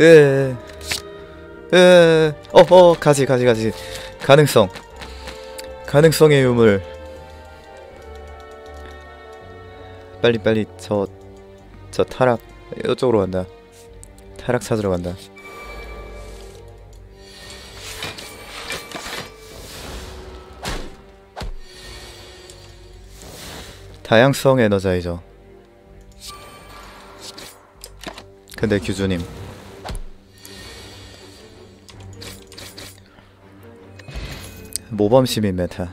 으, 으, 어허, 가지, 가지, 가지. 가능성. 가능성의 유물. 빨리, 빨리, 저, 저 타락, 이쪽으로 간다. 타락 찾으러 간다. 다양성 에너자이저. 근데 규주님. 모범 시민 메타.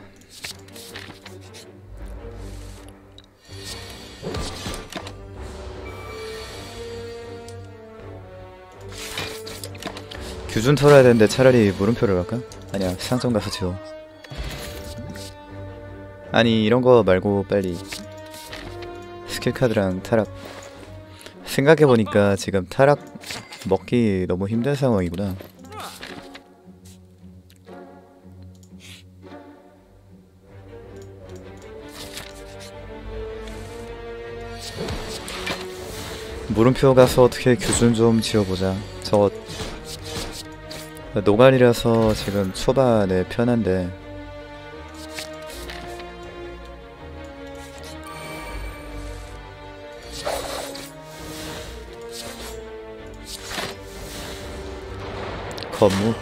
규준 털어야 되는데 차라리 물음표를 갈까? 아니야 상점 가서 지워 아니 이런 거 말고 빨리 스킬 카드랑 타락 생각해보니까 지금 타락 먹기 너무 힘든 상황이구나 물음표 가서 어떻게 규준 좀 지어보자. 저 노간이라서 지금 초반에 편한데. 건무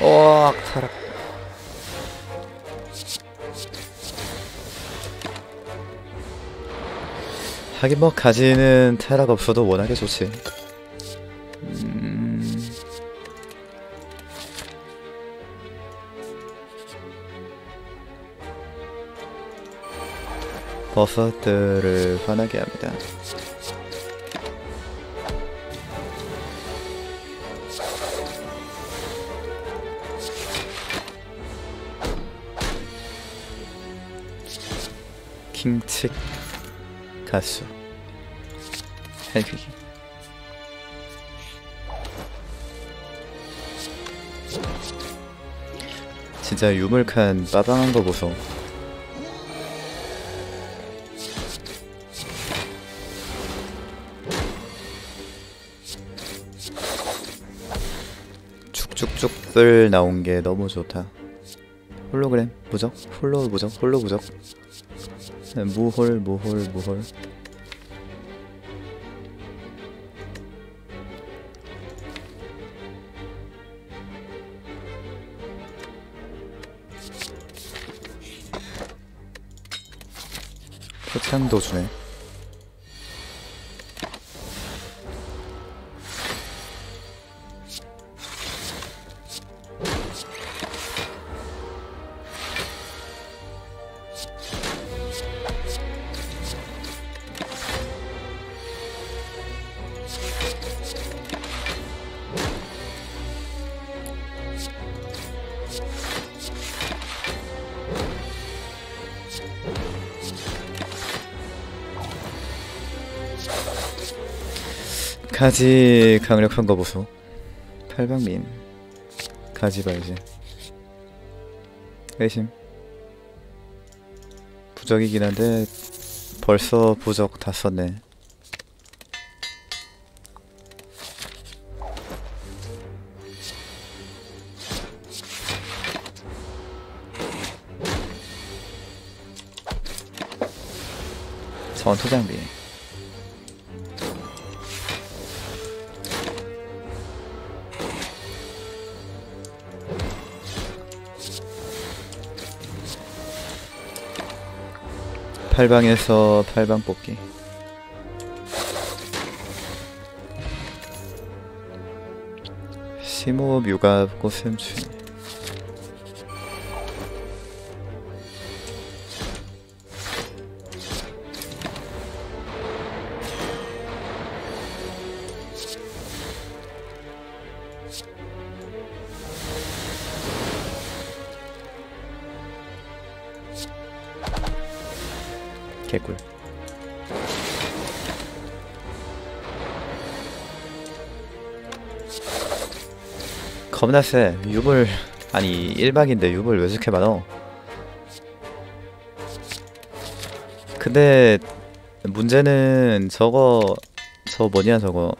오 타락 하긴 뭐 가지는 타락 없어도 워낙에 좋지. 음... 버섯들을 화나게 합니다. 킹측 가수. 헬기기. 진짜 유물칸 빠방한 거 보소. 쭉쭉쭉 들 나온 게 너무 좋다. 홀로그램 무적 홀로 무적 홀로 무적 무홀 무홀 무홀. 표창도 주네 가지 강력한 거 보소. 팔방민. 가지 발지 의심. 부적이긴 한데 벌써 부적 다 썼네. 전투 장비 팔방에서 팔방 뽑기. 심호흡 육아 꽃샘추 개꿀 겁나 세 유물 아니 1박인데 유물 왜 저렇게 많어 근데 문제는 저거 저 뭐냐 저거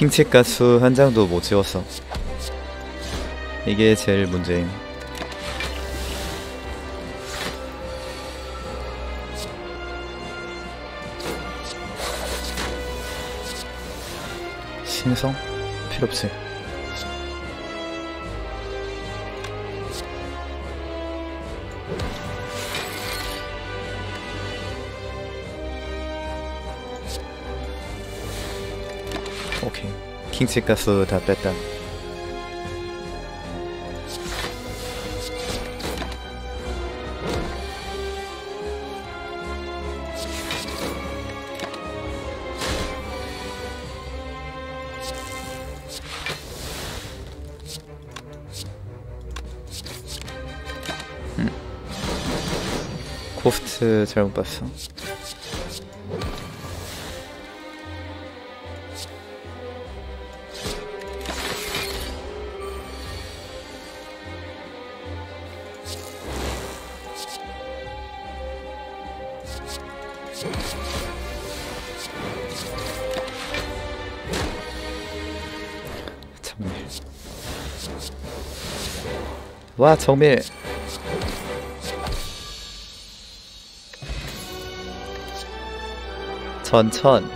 킹치 가수 한 장도 못 지웠어. 이게 제일 문제임. 신성? 필요 없지. 오케이. 킹치 가스 다 뺐다. 코스트 잘못 봤어. 와 정밀. 전천.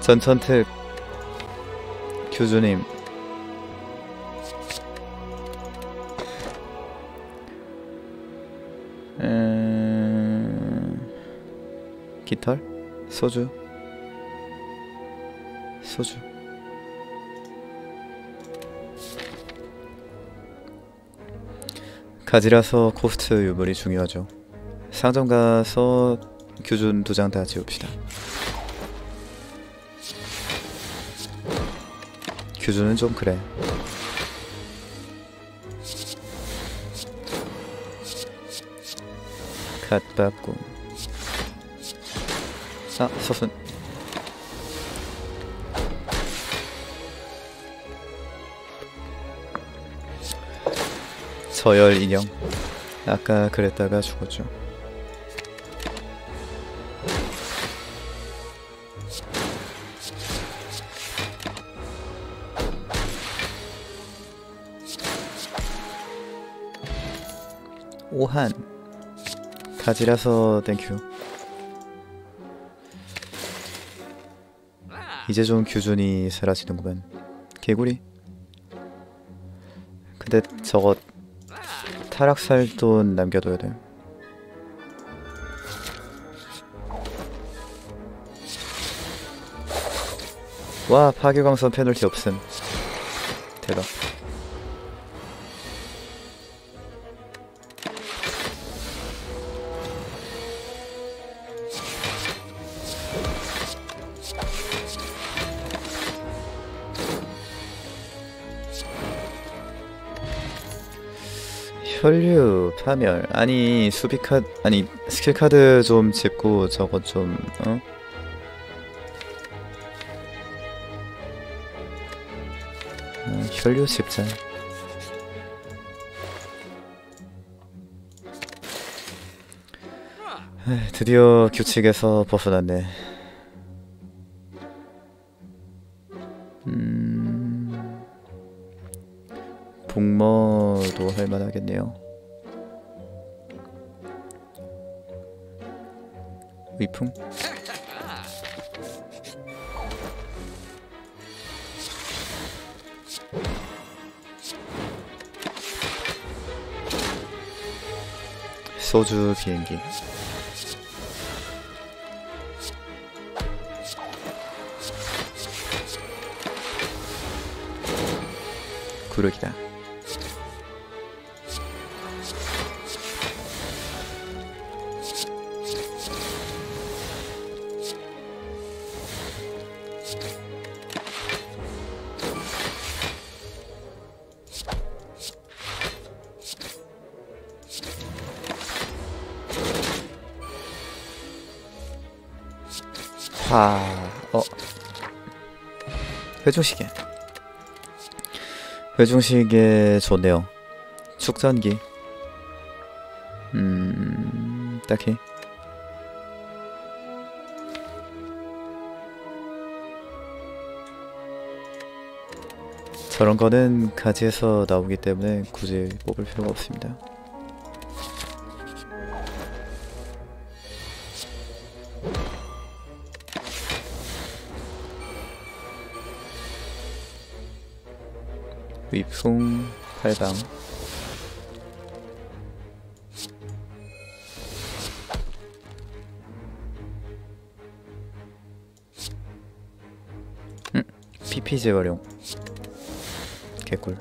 전천특. 교주님. 음... 깃털? 소주? 소주. 가지라서 코스트 유물이 중요하죠. 상점 가서 규준 두 장 다 지웁시다. 규준은 좀 그래. 갓밥꿈. 아, 서순. 서열 인형. 아까 그랬다가 죽었죠. 한. 가지라서 땡큐 이제 좀 규준이 사라지는구만. 개구리. 근데 저거 타락살 돈 남겨둬야 돼. 와, 파괴광선 페널티 없음. 대박. 혈류 파멸. 아니 수비 카드 아니 스킬 카드 좀 짚고 저거 좀 어? 어, 혈류 에이, 드디어 규칙에서 벗어났네 소주 비행기 회중시계. 회중시계 좋네요. 축전기. 음. 딱히 저런 거는 가지에서 나오기 때문에 굳이 뽑을 필요가 없습니다. 위풍 팔방. 음, PP 재활용. 개꿀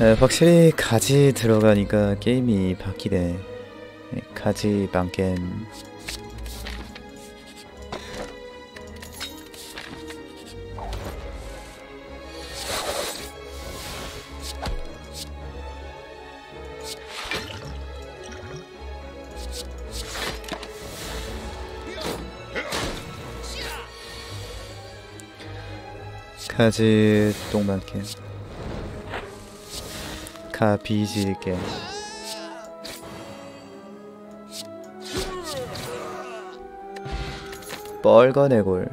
에, 확실히 가지 들어가니까 게임이 바뀌네. 에, 가지 방겜 가지 똥만겜 가비지겜 뻘건 애골.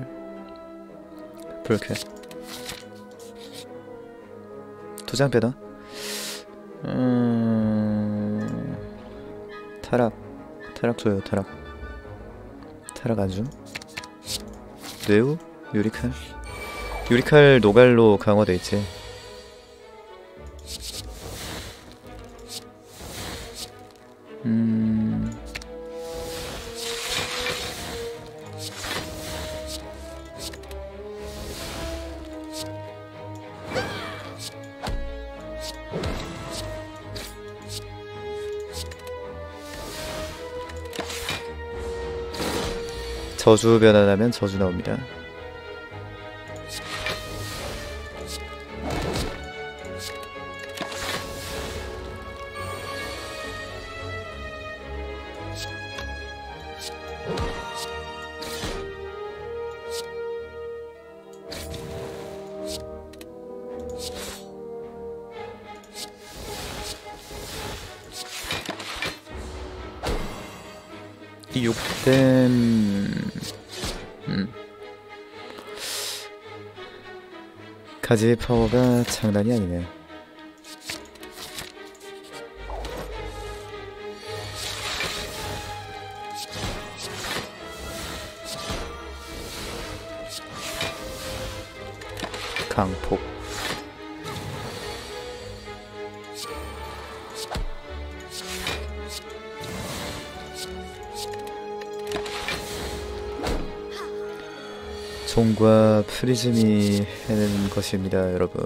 불쾌. 두장 빼다. 음... 타락. 타락 줘요 타락. 타락 안줌 뇌우? 유리칼? 유리칼 노갈로 강화돼 있지 저주 변환하면 저주 나옵니다. 이 6댐 가지의 파워가 장난이 아니네 강폭 종과 프리즘이 해낸 것입니다, 여러분.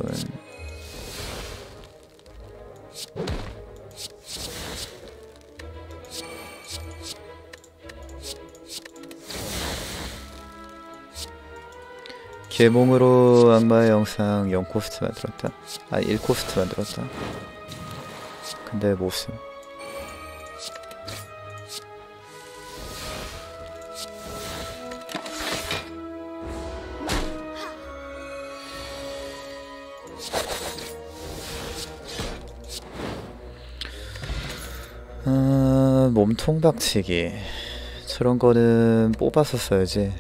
개몽으로 악마의 영상 0코스트 만들었다. 아, 1코스트 만들었다. 근데 못 쓴. 통 박치기. 저런 거는 뽑아서 써야지.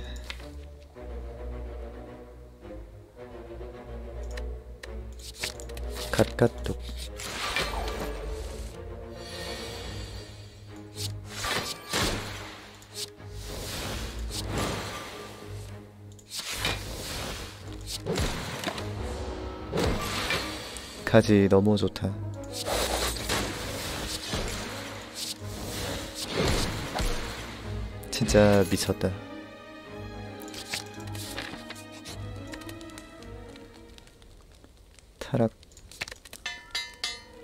갓갓뚝. 가지 너무 좋다. 진짜 미쳤다. 타락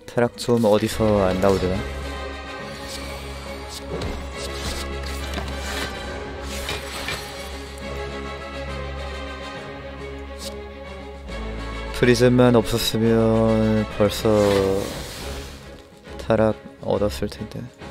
타락 좀 어디서 안 나오더라? 프리즘만 없었으면 벌써 타락 얻었을 텐데.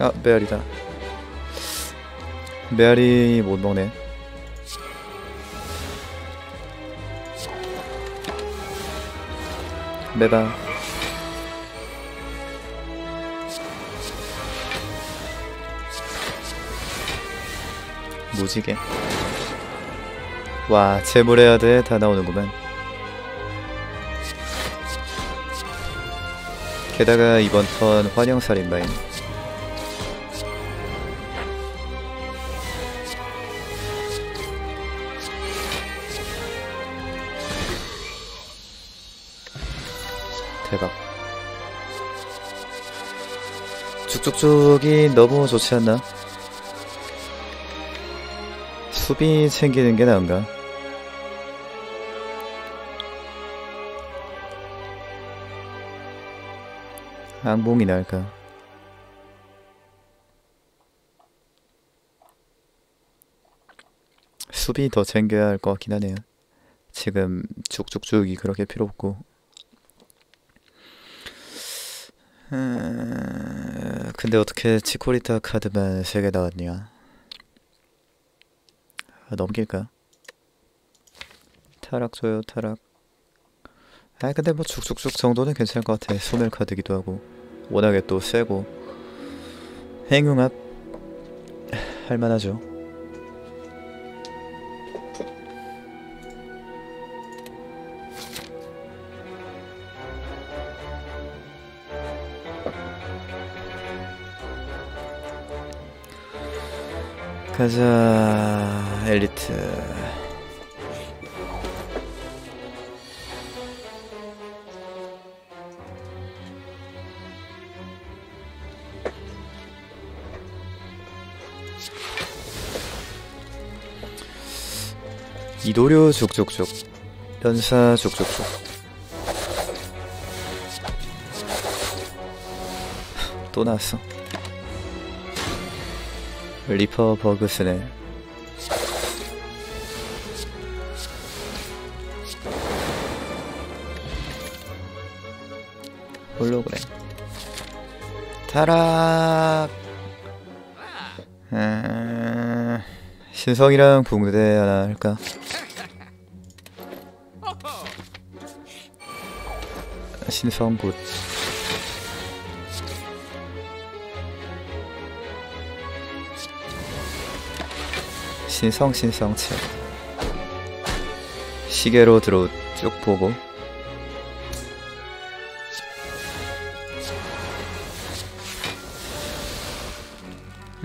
아 메아리다. 메아리 못 먹네? 메바 무지개. 와 재물해야 돼. 다 나오는구만. 게다가 이번 턴 환영살인마인 쭉쭉쭉이 너무 좋지 않나? 수비 챙기는 게 나은가? 악몽이 날까? 수비 더 챙겨야 할 것 같긴 하네요. 지금 쭉쭉쭉이 그렇게 필요 없고. 음, 근데 어떻게 치코리타 카드만 3개 나왔냐? 아, 넘길까? 타락 줘요 타락. 아 근데 뭐 쭉쭉쭉 정도는 괜찮을 것 같아. 소멸 카드기도 하고. 워낙에 또 세고. 행용합. 할만하죠 가자 엘리트. 이도류 족족족 연사 족족족. 또 나왔어 리퍼 버그 스네 홀로그램. 타락! 음, 신성이랑 붕대 하나 할까? 신성 굿 신성 신성체 시계로 들어 쭉 보고.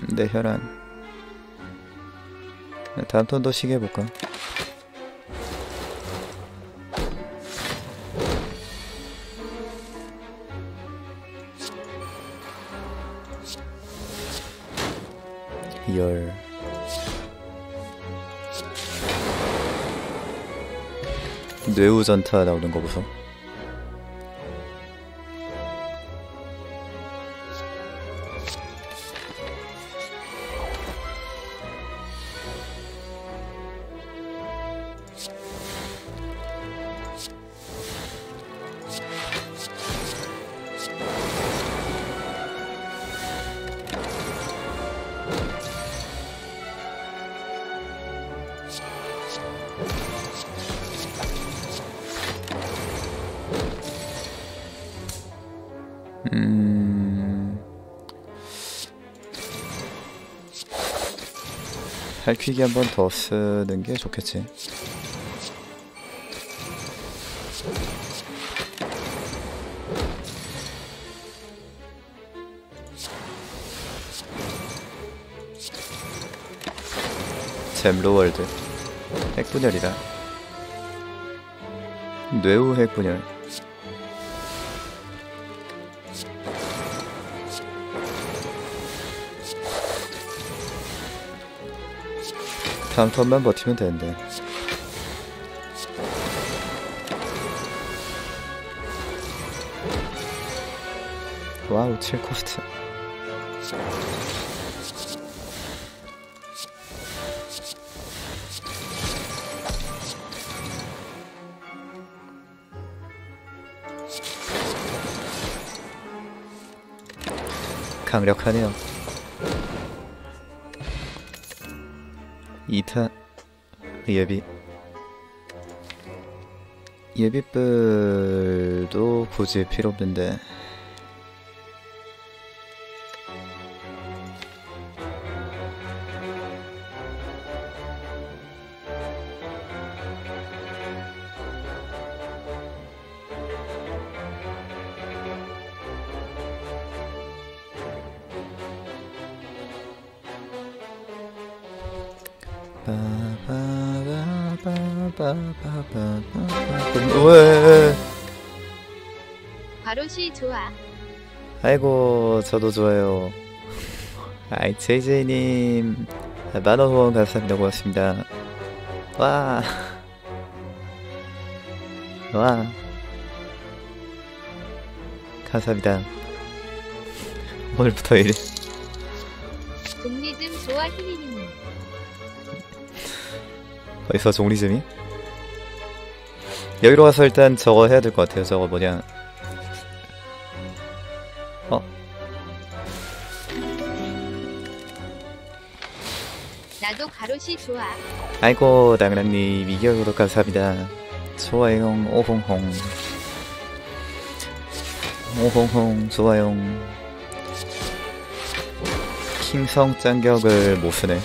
내 혈안. 다음 턴도 시계 볼까? 뇌우전타 나오는 거 보소 할퀴기 한번 더 쓰는 게 좋겠지. 잼로월드 핵분열이다. 뇌우 핵분열. 다음 턴만 버티면 되는데. 와우 7코스트. 강력하네요 2탄 예비. 예비뿔도 굳이 필요 없는데 좋아. 아이고 저도 좋아요. 아이 JJ님 만원 후원 감사합니다 고맙습니다. 와. 와. 감사합니다. 오늘부터 이래. 독리즘 좋아 히히히히. 어디서 종리즘이? 여기로 와서 일단 저거 해야 될 것 같아요. 저거 뭐냐. 어? 나도 바로시 좋아. 아이고 당랑님 이겨 구독 감사합니다. 좋아요 오홍홍 오홍홍 좋아요 킹성 짱격을 못 쓰네.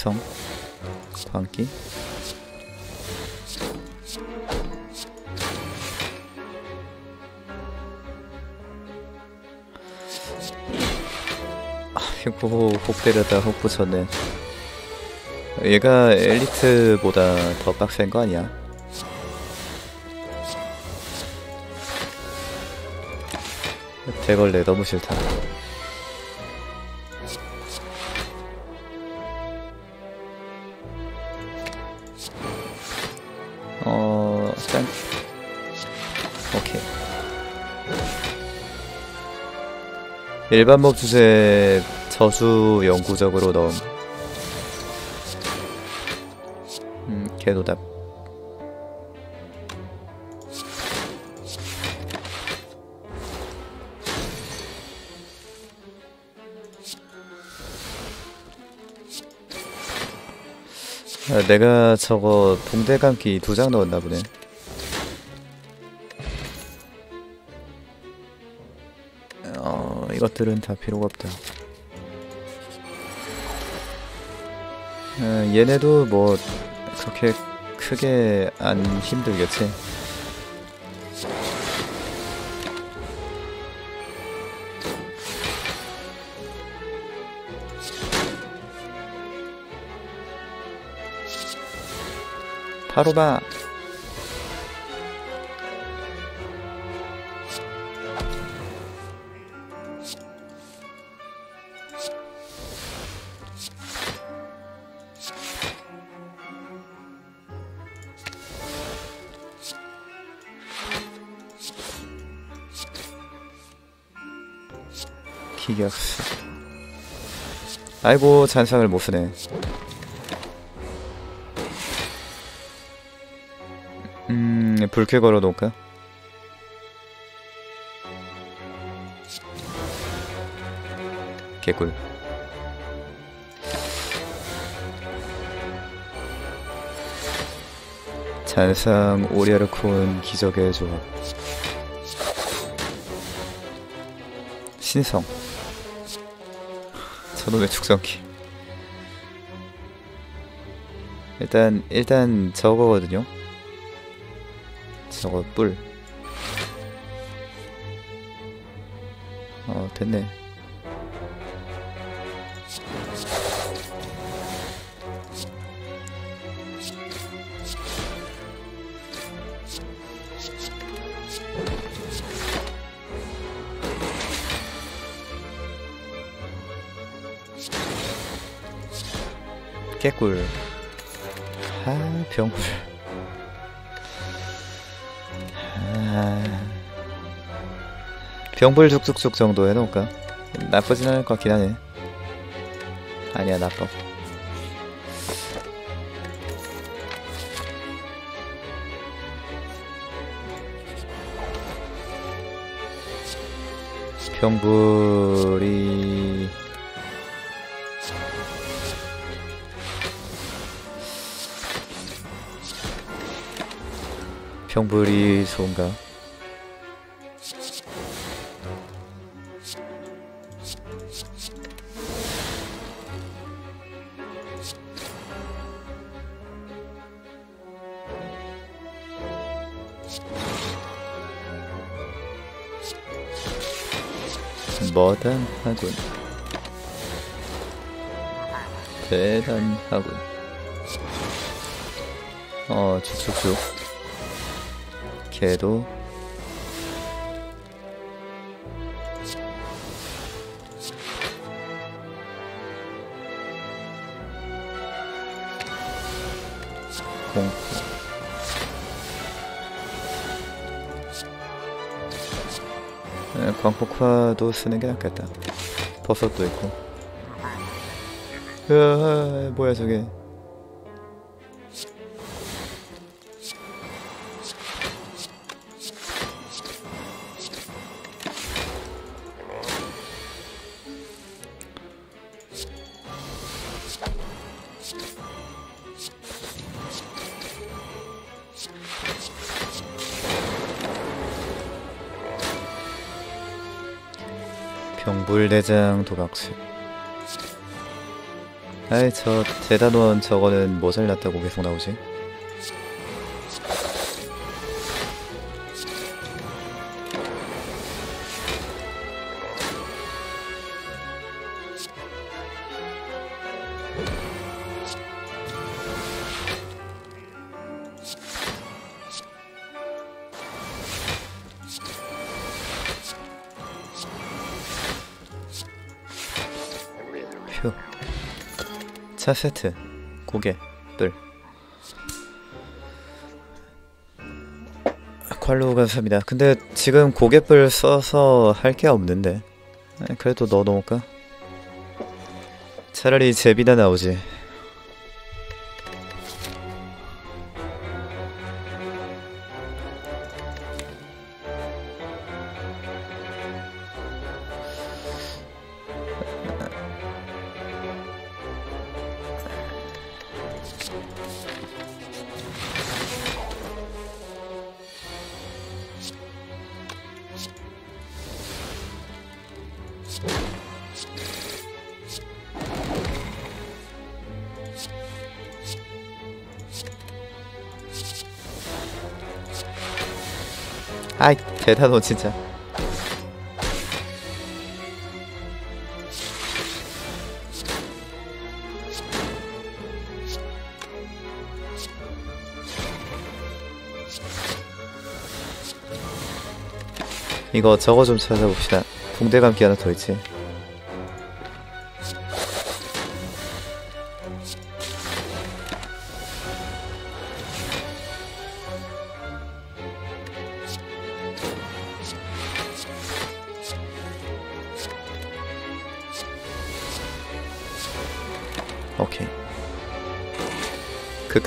신성. 광기 아이고 혹 때렸다 혹 붙였네 얘가 엘리트보다 더 빡센 거 아니야? 대걸레 너무 싫다 일반 몹 주제 저수 영구적으로 넣음. 음, 개노답. 아, 내가 저거 동대감기 두 장 넣었나 보네 이것들은 다 필요가 없다. 어, 얘네도 뭐 그렇게 크게 안 힘들겠지? 바로 봐 기격수 아이고 잔상을 못 쓰네. 음 불쾌 걸어 놓을까? 개꿀. 잔상 오리아르콘 기적의 조합. 신성 저놈의 축성기 일단 일단 저거거든요. 저거 뿔. 어, 됐네. 깨꿀. 아 병꿀. 아. 병불 죽죽죽 정도 해놓을까? 나쁘진 않을 것 같긴 하네. 아니야 나빠. 병불이 병불이 좋은가? 머단하군. 대단하군. 어, 쭉쭉쭉. 걔도 공포. 에, 광폭화도 쓰는 게 낫겠다. 버섯도 있고. 으아, 뭐야 저게? 불대장 도박수. 아이 저 대단원 저거는 뭐 잘났다고 계속 나오지? 차 세트, 고개, 뿔. 퀄로 감사합니다. 근데 지금 고개뿔 써서 할 게 없는데. 아, 그래도 넣어놓을까? 차라리 제비나 나오지. 아이 대단호 진짜. 이거 저거 좀 찾아봅시다. 붕대감기 하나 더 있지.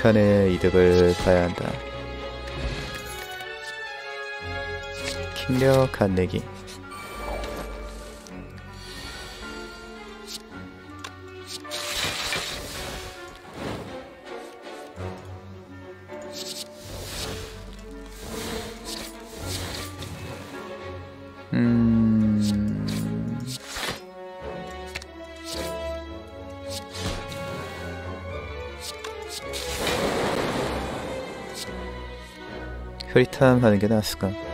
극한의 이득을 봐야 한다. 킹력한 내기. 음. 흐릿함 하는 게 나았을까?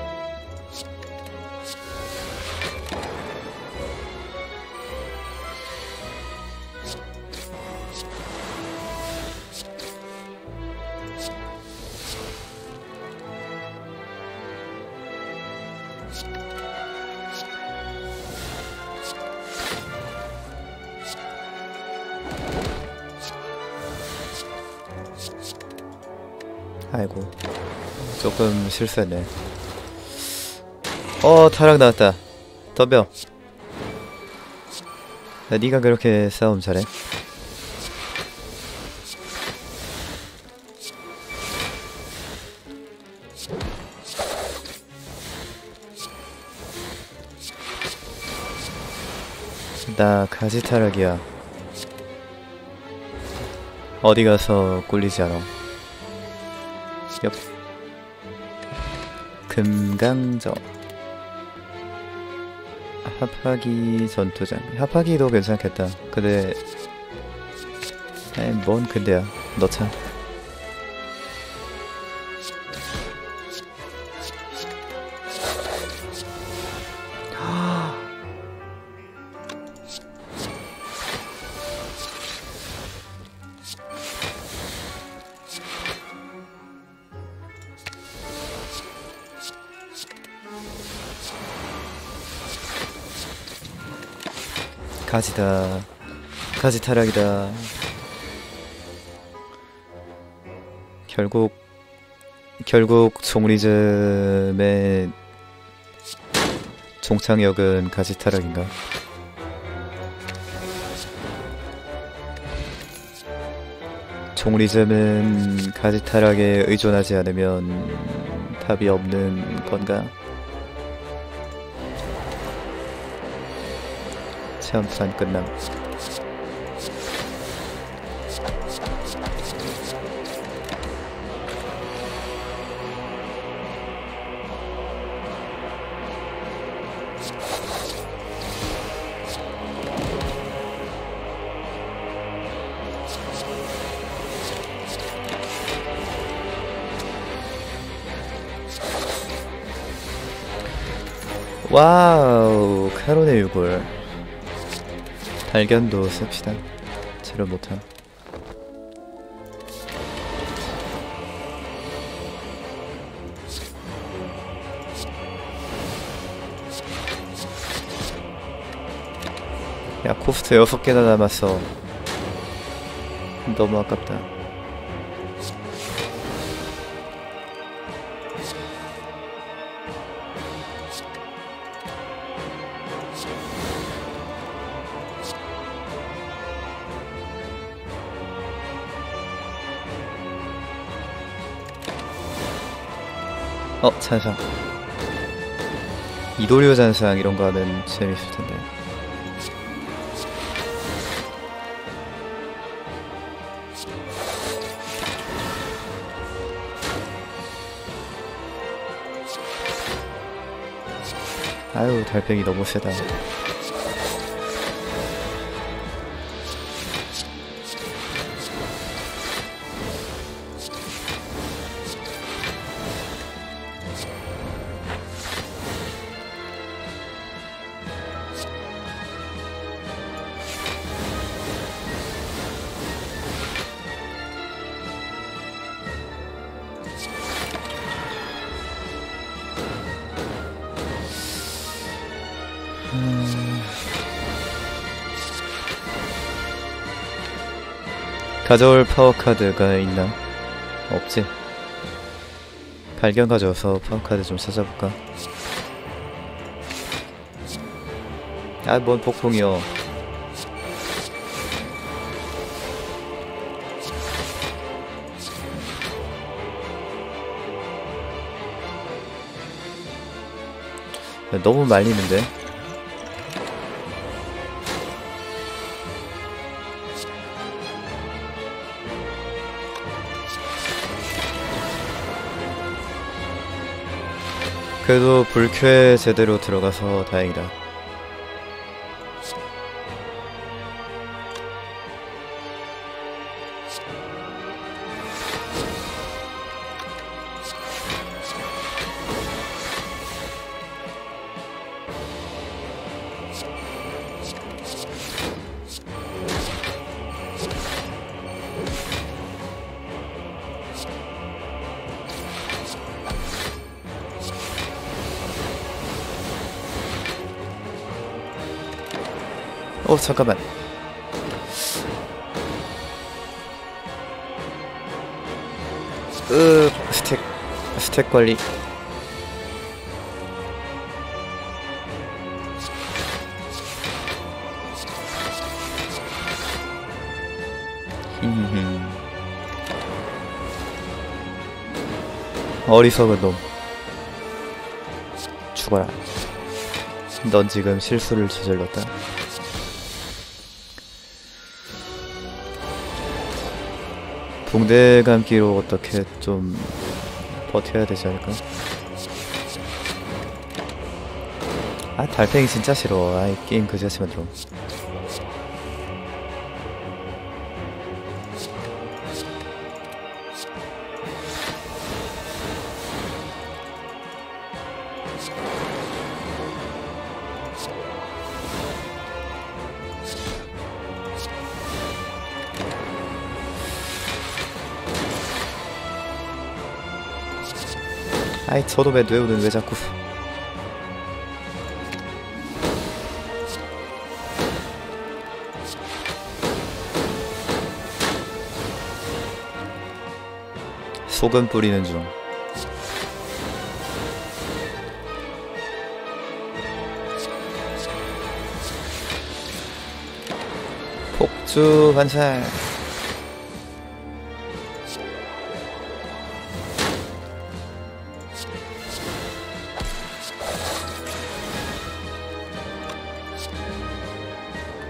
조금 실수했네. 어 타락 나왔다. 덤벼 야, 네가 그렇게 싸움 잘해? 나 가지 타락이야. 어디 가서 꿀리지 않아? 옆 금강저 합하기 전투장. 합하기도 괜찮겠다. 근데 에이 뭔 근데야? 넣자 가지다. 가지 타락이다. 결국 결국 종리즘의 종착역은 가지 타락인가? 종리즘은 가지 타락에 의존하지 않으면 답이 없는 건가? 체험판 끝남. 와우 카론의 유골 발견도 씁시다. 제로 못함 야 코스트 6개나 남았어. 너무 아깝다 어 잔상. 이도류 잔상 이런 거 하면 재밌을 텐데. 아유 달팽이 너무 세다 가져올 파워카드가 있나? 없지 발견 가져와서 파워카드 좀 찾아볼까? 아 뭔 폭풍이요 너무 말리는데? 그래도 불쾌 제대로 들어가서 다행이다. 잠깐만. 으 스택 관리. 히히히 어리석은 놈. 죽어라. 넌 지금 실수를 저질렀다 붕대 감기로 어떻게 좀 버텨야 되지 않을까? 아 달팽이 진짜 싫어 아이 게임 그 자체만 들어 왜 뇌우는 왜 자꾸. 소금 뿌리는 중. 폭주 반살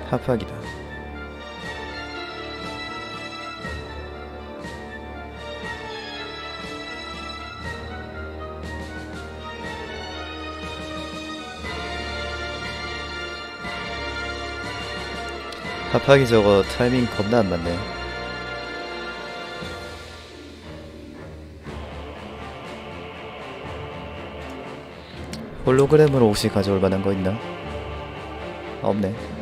합학이다. 합학이 저거 타이밍 겁나 안 맞네. 홀로그램으로 혹시 가져올 만한 거 있나? 없네.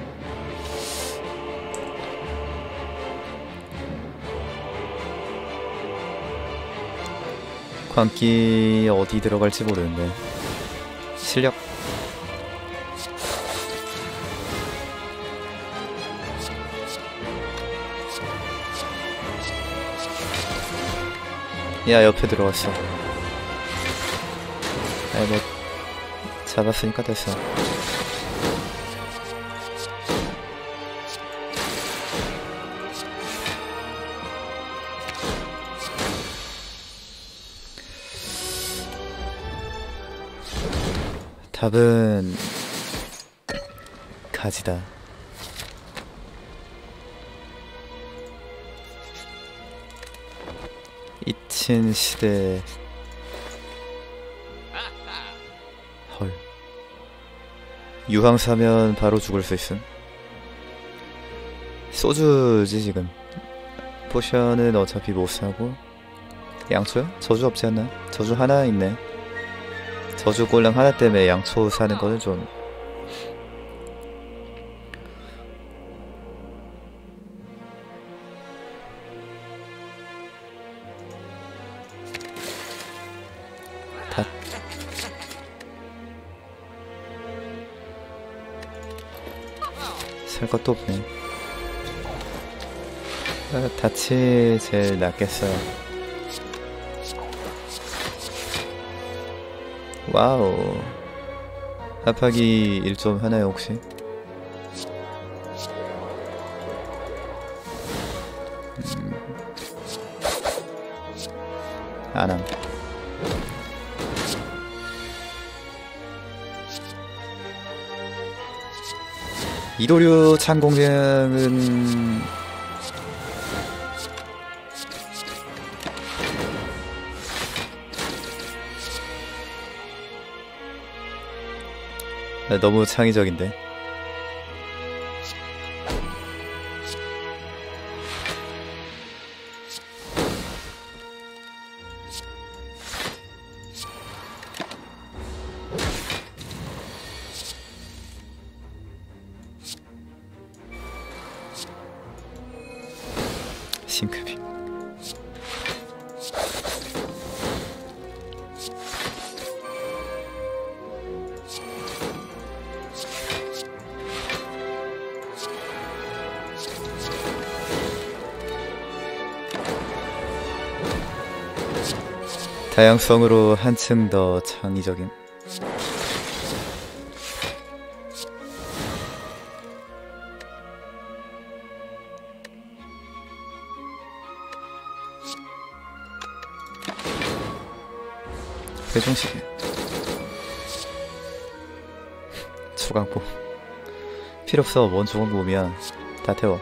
광기 어디 들어갈지 모르는데. 실력. 야 옆에 들어갔어. 아이 뭐 잡았으니까 됐어 답은 가지다. 잊힌 시대. 헐. 유황 사면 바로 죽을 수 있음. 소주지 지금. 포션은 어차피 못 사고. 양초요? 저주 없지 않나? 저주 하나 있네. 저주 꼴랑 하나 때문에 양초 사는 거는 좀 다. 살 것도 없네. 아, 다치 제일 낫겠어요. 와우. 합하기 1점 하나요 혹시? 음. 안함. 이도류 창공쟁은 너무 창의적인데. 다양성으로 한층 더 창의적인. 회중시계 주광고 필요 없어. 뭔 주광고음이야 다 태워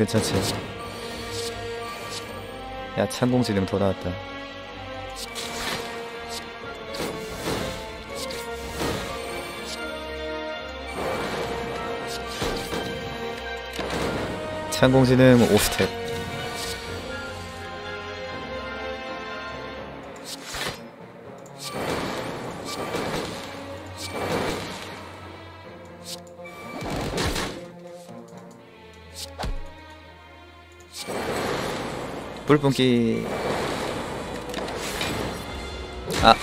괜찮지? 야 창공지능 더 나왔다. 창공지능 5스텝 불뿜기. 아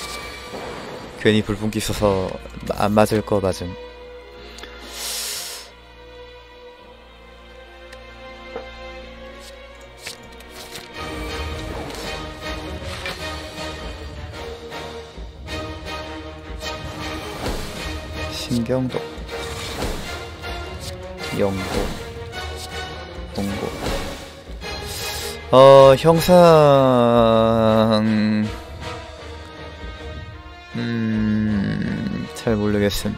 괜히 불뿜기 있어서 안 맞을 거 맞음. 신경도 영도 동고 어, 형상, 음, 잘 모르겠음.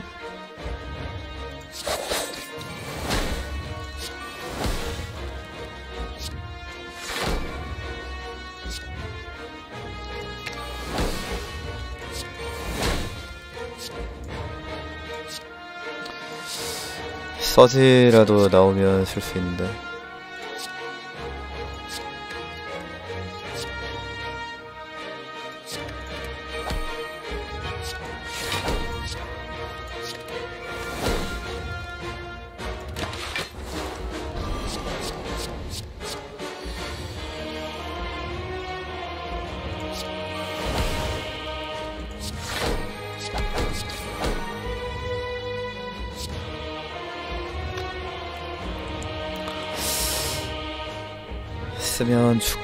서지라도 나오면 쓸 수 있는데.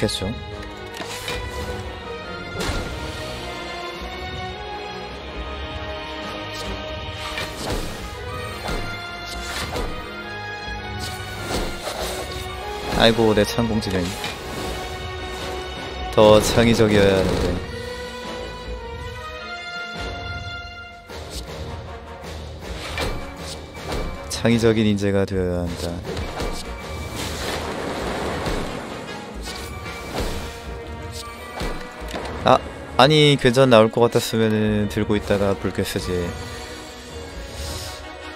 죽겠죠. 아이고 내 창공지능 더 창의적이어야 하는데 창의적인 인재가 되어야 한다. 아, 아니 괜찮 나올 것 같았으면은 들고 있다가 불쾌 쓰지.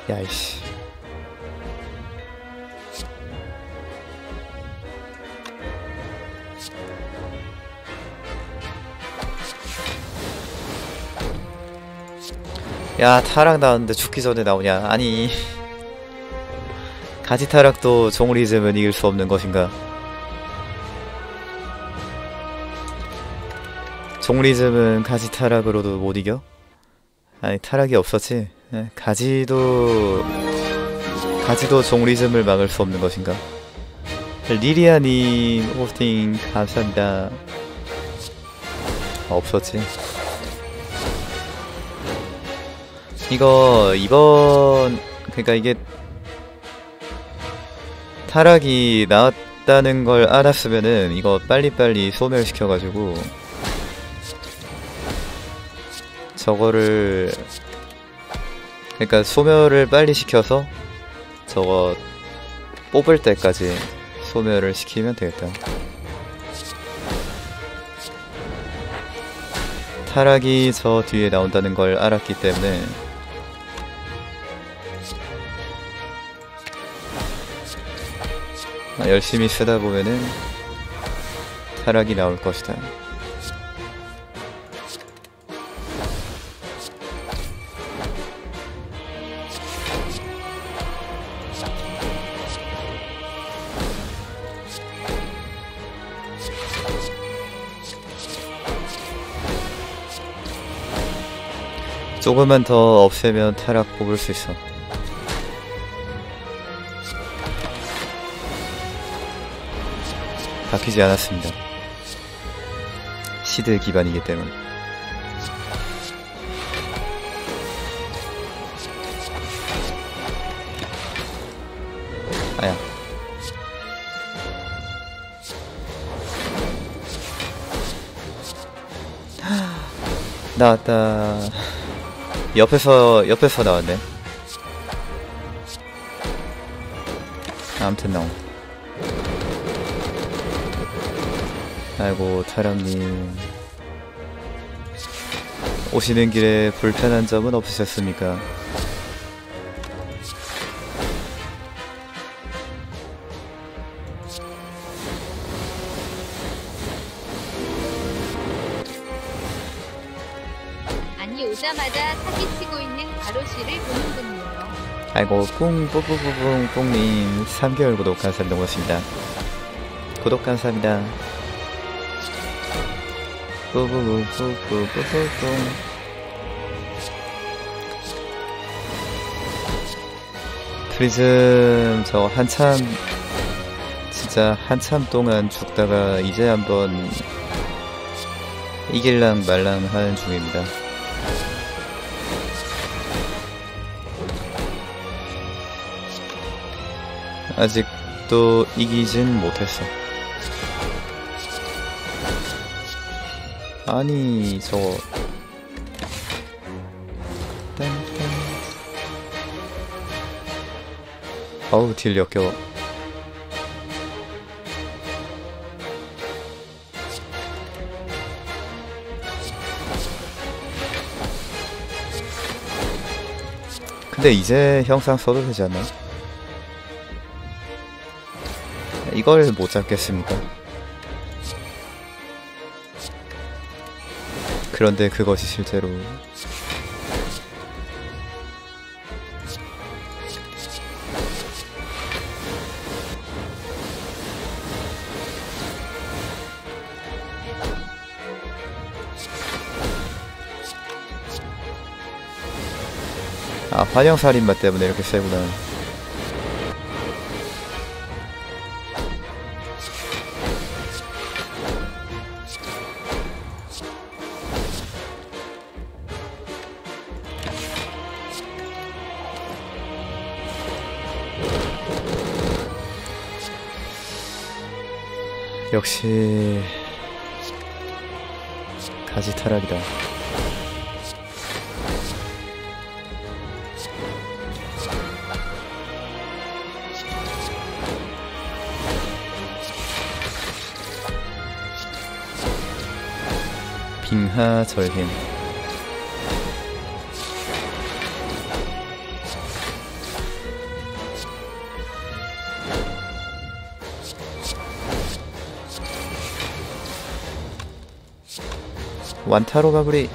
야이씨. 야 타락 나왔는데 죽기 전에 나오냐 아니 가지 타락도 종리즘은 이길 수 없는 것인가 종리즘은 가지 타락으로도 못 이겨? 아니 타락이 없었지. 예, 가지도 가지도 종리즘을 막을 수 없는 것인가? 리리아님 호스팅 감사합니다. 없었지. 이거 이번 그러니까 이게 타락이 나왔다는 걸 알았으면은 이거 빨리빨리 소멸시켜가지고 저거를 그러니까 소멸을 빨리 시켜서 저거 뽑을 때까지 소멸을 시키면 되겠다. 타락이 저 뒤에 나온다는 걸 알았기 때문에 아, 열심히 쓰다 보면은 타락이 나올 것이다. 조금만 더 없애면 타락 뽑을 수 있어. 바뀌지 않았습니다. 시드 기반이기 때문에. 아야. 나왔다. 옆에서 옆에서 나왔네. 아무튼 나온. 아이고 타람님 오시는 길에 불편한 점은 없으셨습니까? 아이고 뿡뿌뿌뿌뿡 뿡님. 3개월 구독 감사합니다. 고맙습니다. 구독 감사합니다. 뿌뿌뿌뿌뿌뿌뿡. 프리즘 저 한참 진짜 한참 동안 죽다가 이제 한번 이길랑 말랑 하는 중입니다 아직도 이기진 못했어. 아니 저거 땡땡 어우 딜 역겨워 근데 이제 형상 써도 되지 않나? 이걸 못 잡겠습니까? 그런데 그것이 실제로 아 환영살인마 때문에 이렇게 세구나 역시 가지 타락이다. 빙하절행 완타로 가구리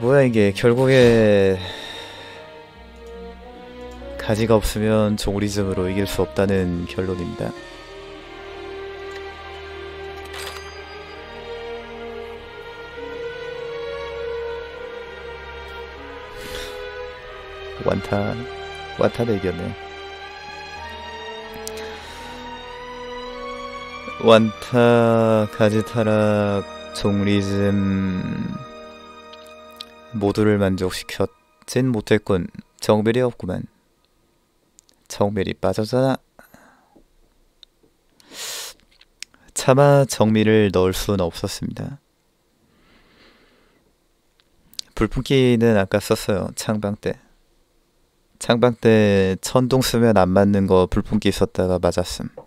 뭐야 이게 결국에 가지가 없으면 조리즘으로 이길 수 없다는 결론입니다. 완타 완타 대기였네. 완타 가지 타락 종리즘 모두를 만족시켰진 못했군. 정벨이 없구만. 정밀이 빠졌잖아. 차마 정밀을 넣을 수는 없었습니다. 불품기는 아까 썼어요. 창방 때. 창방 때 천둥 쓰면 안 맞는 거 불품기 썼다가 맞았음.